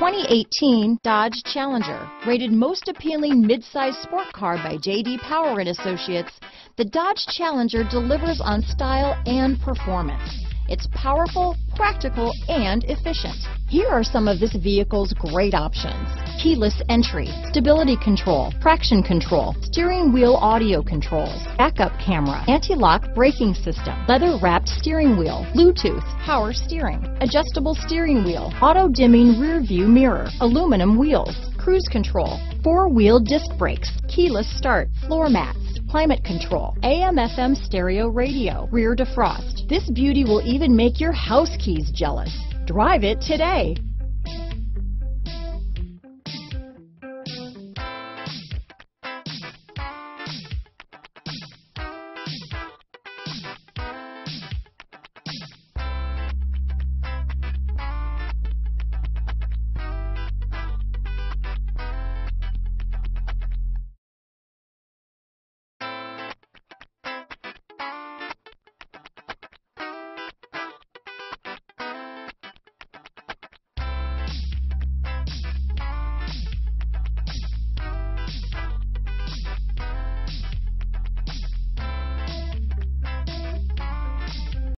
2018 Dodge Challenger. Rated most appealing midsize sport car by J.D. Power and Associates, the Dodge Challenger delivers on style and performance. It's powerful, practical, and efficient. Here are some of this vehicle's great options. Keyless entry, stability control, traction control, steering wheel audio controls, backup camera, anti-lock braking system, leather wrapped steering wheel, Bluetooth, power steering, adjustable steering wheel, auto dimming rear view mirror, aluminum wheels, cruise control, four wheel disc brakes, keyless start, floor mats, climate control, AM FM stereo radio, rear defrost. This beauty will even make your house keys jealous. Drive it today.